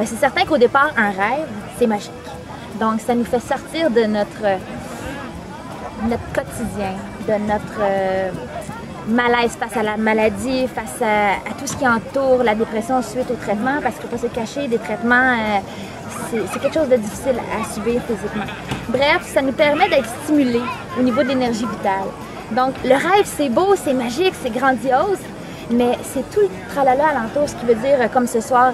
c'est certain qu'au départ, un rêve, c'est magique. Donc, ça nous fait sortir de notre, quotidien, de notre euh, malaise face à la maladie, face à, tout ce qui entoure la dépression suite au traitement, parce qu'il faut pas se cacher, des traitements, euh, c'est quelque chose de difficile à subir physiquement. Bref, ça nous permet d'être stimulés au niveau de l'énergie vitale. Donc, le rêve, c'est beau, c'est magique, c'est grandiose, mais c'est tout le tralala alentour, ce qui veut dire, comme ce soir,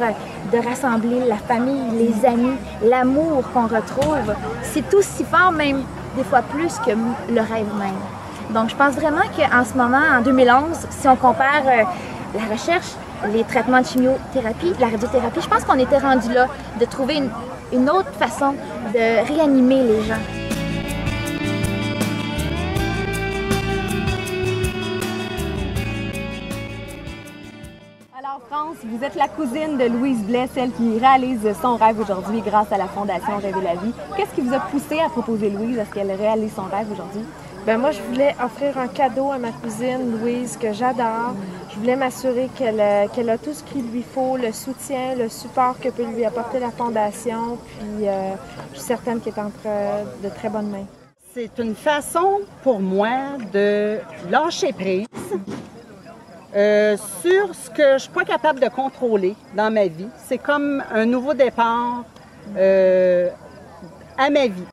de rassembler la famille, les amis, l'amour qu'on retrouve. C'est aussi fort, même des fois plus que le rêve même. Donc, je pense vraiment qu'en ce moment, en 2011, si on compare euh, la recherche, les traitements de chimiothérapie, la radiothérapie, je pense qu'on était rendu là de trouver une autre façon de réanimer les gens. Alors France, vous êtes la cousine de Louise Blais, celle qui réalise son rêve aujourd'hui grâce à la Fondation Rêver la vie. Qu'est-ce qui vous a poussé à proposer Louise à ce qu'elle réalise son rêve aujourd'hui? Ben moi, je voulais offrir un cadeau à ma cousine Louise que j'adore. Je voulais m'assurer qu'elle a tout ce qu'il lui faut, le soutien, le support que peut lui apporter la Fondation. Puis euh, je suis certaine qu'elle est entre de très bonnes mains. C'est une façon pour moi de lâcher prise euh, sur ce que je suis pas capable de contrôler dans ma vie. C'est comme un nouveau départ euh, à ma vie.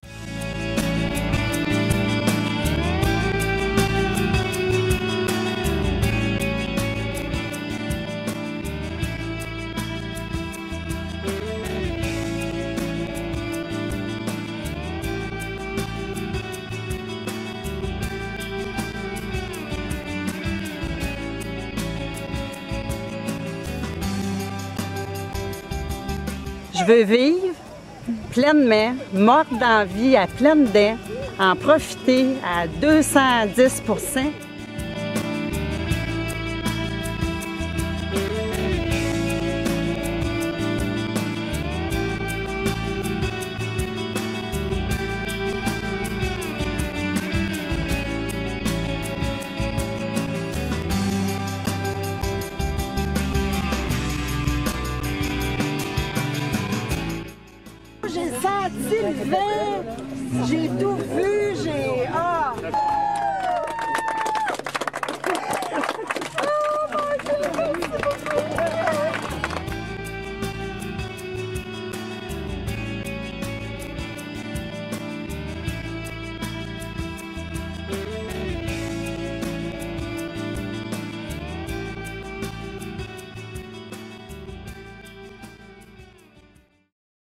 Je veux vivre pleinement, morte dans vie, à pleine dents, en profiter à 210 Sylvain, j'ai tout vu, j'ai... Ah.